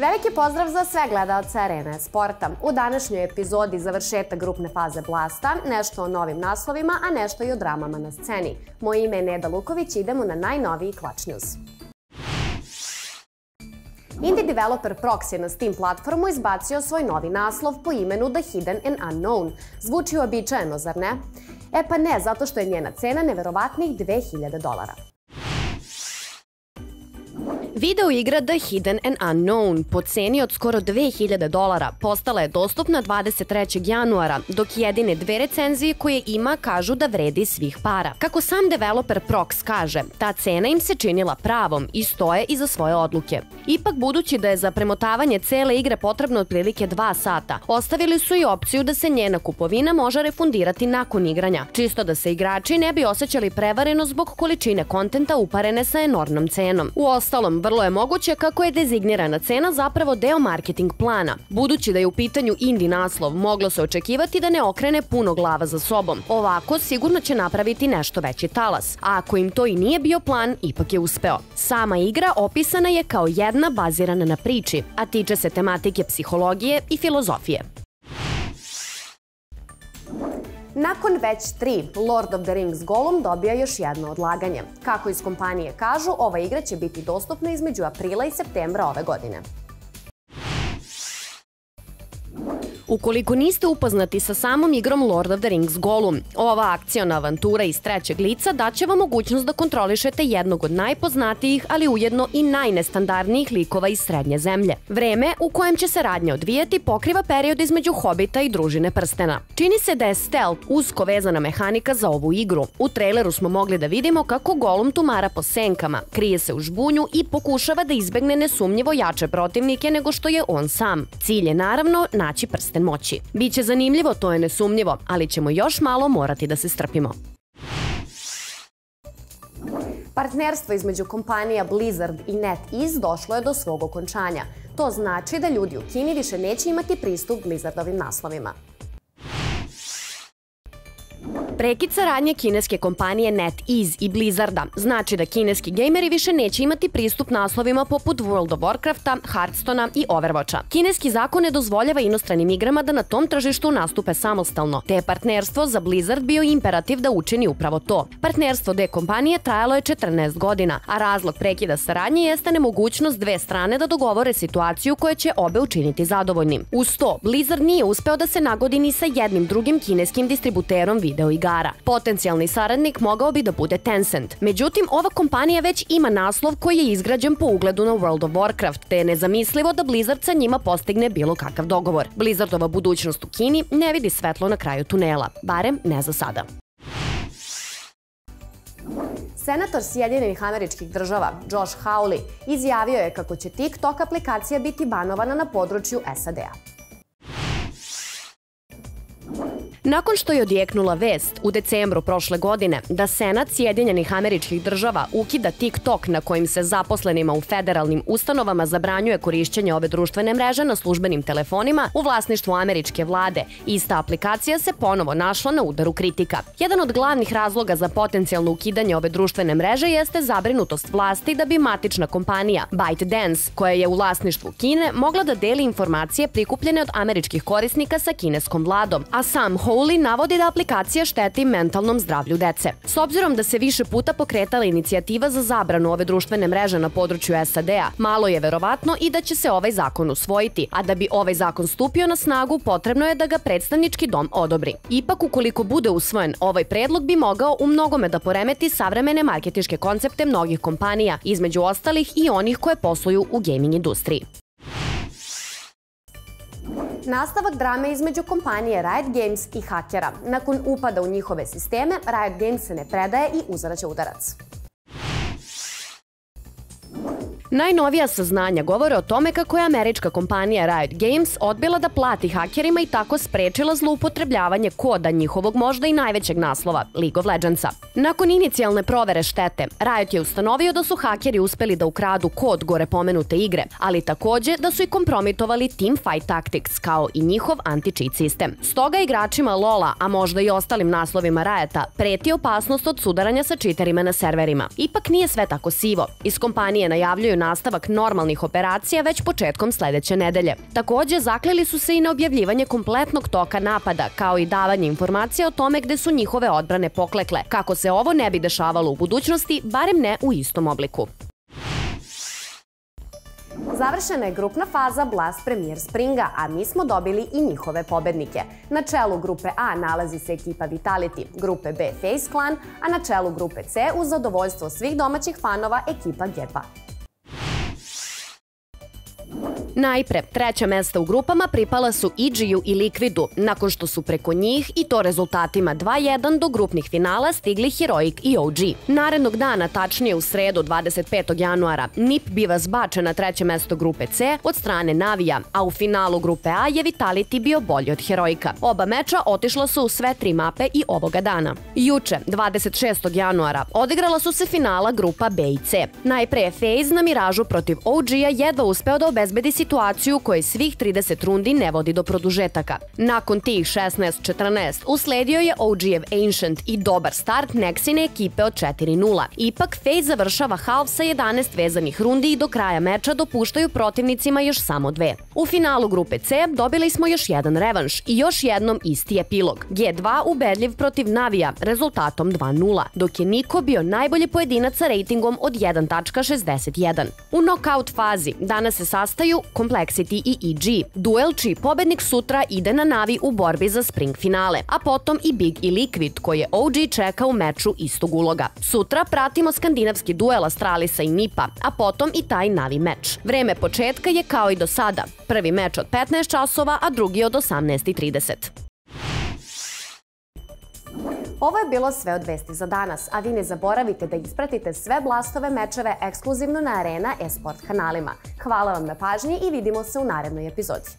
Veliki pozdrav za sve gledalce Arene Sporta. U današnjoj epizodi završeta grupne faze Blasta, nešto o novim naslovima, a nešto i o dramama na sceni. Moje ime je Neda Luković, idemo na najnoviji Clutch News. Indie developer Prox je na Steam platformu izbacio svoj novi naslov po imenu The Hidden and Unknown. Zvuči uobičajeno, zar ne? E pa ne, zato što je njena cena neverovatnih 2000 dolara. Video igra The Hidden and Unknown po ceni od skoro 2000 dolara postala je dostupna 23. januara, dok jedine dve recenzije koje ima kažu da vredi svih para. Kako sam developer Prox kaže, ta cena im se činila pravom i stoje iza svoje odluke. Ipak, budući da je za premotavanje cele igre potrebno otprilike 2 sata, ostavili su i opciju da se njena kupovina može refundirati nakon igranja, čisto da se igrači ne bi osjećali prevareno zbog količine kontenta uparene sa enormnom cenom. U ostalom, vrlo je moguće kako je dezignirana cena zapravo deo marketing plana. Budući da je u pitanju indie naslov, moglo se očekivati da ne okrene puno glava za sobom. Ovako, sigurno će napraviti nešto veći talas. A ako im to i nije bio plan, ipak je uspeo. Sama igra opisana je kao jedna bazirana na priči, a tiče se tematike psihologije i filozofije. Nakon već tri, Lord of the Rings Gollum dobija još jedno odlaganje. Kako iz kompanije kažu, ova igra će biti dostupna između aprila i septembra ove godine. Ukoliko niste upoznati sa samom igrom Lord of the Rings Gollum, ova akcijona avantura iz trećeg lica daće vam mogućnost da kontrolišete jednog od najpoznatijih, ali ujedno i najnestandardnijih likova iz srednje zemlje. Vreme u kojem će se radnja odvijati pokriva period između Hobita i Družine prstena. Čini se da je stealth usko vezana mehanika za ovu igru. U traileru smo mogli da vidimo kako Gollum tumara po senkama, krije se u žbunju i pokušava da izbegne nesumnjivo jače protivnike nego što je on sam. Cilj je naravno naći prsten prsten moći. Biće zanimljivo, to je nesumnjivo, ali ćemo još malo morati da se strpimo. Partnerstvo između kompanija Blizzard i NetEase došlo je do svog okončanja. To znači da ljudi u Kini više neće imati pristup Blizzardovim naslovima. Prekid saradnje kineske kompanije NetEase i Blizzarda znači da kineski gejmeri više neće imati pristup naslovima poput World of Warcrafta, Hearthstona i Overwatcha. Kineski zakon ne dozvoljava inostranim igrama da na tom tržištu nastupe samostalno, te je partnerstvo za Blizzard bio imperativ da učini upravo to. Partnerstvo dve kompanije trajalo je 14 godina, a razlog prekida saradnje jeste nemogućnost dve strane da dogovore situaciju koja će obe učiniti zadovoljnim. Uz to, Blizzard nije uspeo da se nagodi ni sa jednim drugim kineskim distributerom videoigara igara. Potencijalni saradnik mogao bi da bude Tencent. Međutim, ova kompanija već ima naslov koji je izgrađen po ugledu na World of Warcraft, te je nezamislivo da Blizzard sa njima postigne bilo kakav dogovor. Blizzardova budućnost u Kini ne vidi svetlo na kraju tunela, barem ne za sada. Senator Sjedinjenih američkih država Josh Hawley izjavio je kako će TikTok aplikacija biti banovana na području SAD-a. Nakon što je odjeknula vest u decembru prošle godine da Senat Sjedinjenih američkih država ukida TikTok na kojim se zaposlenima u federalnim ustanovama zabranjuje korišćenje ove društvene mreže na službenim telefonima u vlasništvu američke vlade, ista aplikacija se ponovo našla na udaru kritika. Jedan od glavnih razloga za potencijalno ukidanje ove društvene mreže jeste zabrinutost vlasti da bi matična kompanija ByteDance, koja je u vlasništvu Kine, mogla da deli informacije prikupljene od američkih korisnika sa kineskom vladom, a sam Howley navodi da aplikacija šteti mentalnom zdravlju dece. S obzirom da se više puta pokretala inicijativa za zabranu ove društvene mreže na području SAD-a, malo je verovatno i da će se ovaj zakon usvojiti, a da bi ovaj zakon stupio na snagu, potrebno je da ga predstavnički dom odobri. Ipak, ukoliko bude usvojen, ovaj predlog bi mogao u mnogome da poremeti savremene marketiške koncepte mnogih kompanija, između ostalih i onih koje posluju u gaming industriji. Nastavak drame između kompanije Riot Games i hakera. Nakon upada u njihove sisteme, Riot Games se ne predaje i uzvraća udarac. Najnovija saznanja govore o tome kako je američka kompanija Riot Games odbila da plati hakerima i tako sprečila zloupotrebljavanje koda njihovog možda i najvećeg naslova, League of Legendsa. Nakon inicijalne provere štete, Riot je ustanovio da su hakeri uspeli da ukradu kod gore pomenute igre, ali takođe da su i kompromitovali Teamfight Tactics kao i njihov anti-cheat sistem. Stoga igračima Lola, a možda i ostalim naslovima Riota, preti opasnost od sudaranja sa čiterima na serverima. Ipak nije sve tako sivo. Iz kompanije najavljuju nastavak normalnih operacija već početkom sledeće nedelje. Takođe, zakleli su se i na objavljivanje kompletnog toka napada, kao i davanje informacija o tome gde su njihove odbrane poklekle, kako se ovo ne bi dešavalo u budućnosti, barem ne u istom obliku. Završena je grupna faza Blast Premier Springa, a mi smo dobili i njihove pobednike. Na čelu grupe A nalazi se ekipa Vitality, grupe B Face Clan, a na čelu grupe C uz zadovoljstvo svih domaćih fanova ekipa Gepa. Najpre, treća mesta u grupama pripala su EG-u i Liquidu, nakon što su preko njih i to rezultatima 2-1 do grupnih finala stigli Heroic i OG. Narednog dana, tačnije u sredu 25. januara, NIP biva zbačen na treće mesto grupe C od strane Navija, a u finalu grupe A je Vitality bio bolji od Heroika. Oba meča otišla su u sve tri mape i ovoga dana. Juče, 26. januara, odigrala su se finala grupa B i C. Najpre je FaZe na miražu protiv OG-a jedva uspeo da obezbedi situaciju u kojoj svih 30 rundi ne vodi do produžetaka. Nakon tih 16-14 usledio je OG-ev Ancient i dobar start Nexine ekipe od 4-0. Ipak FaZe završava half sa 11 vezanih rundi i do kraja meča dopuštaju protivnicima još samo dve. U finalu grupe C dobili smo još jedan revanš i još jednom isti epilog. G2 ubedljiv protiv Navija rezultatom 2-0, dok je Niko bio najbolji pojedinac sa rejtingom od 1.61. U knockout fazi danas se sastaju Complexity i EG. Duel čiji pobednik sutra ide na Navi u borbi za spring finale, a potom i Big i Liquid koje OG čeka u meču istog uloga. Sutra pratimo skandinavski duel Astralisa i Nipa, a potom i taj Navi meč. Vreme početka je kao i do sada. Prvi meč od 15 časova, a drugi od 18.30. Ovo je bilo sve od vesti za danas, a vi ne zaboravite da ispratite sve blastove mečeve ekskluzivno na Arena Esport kanalima. Hvala vam na pažnji i vidimo se u narednoj epizodi.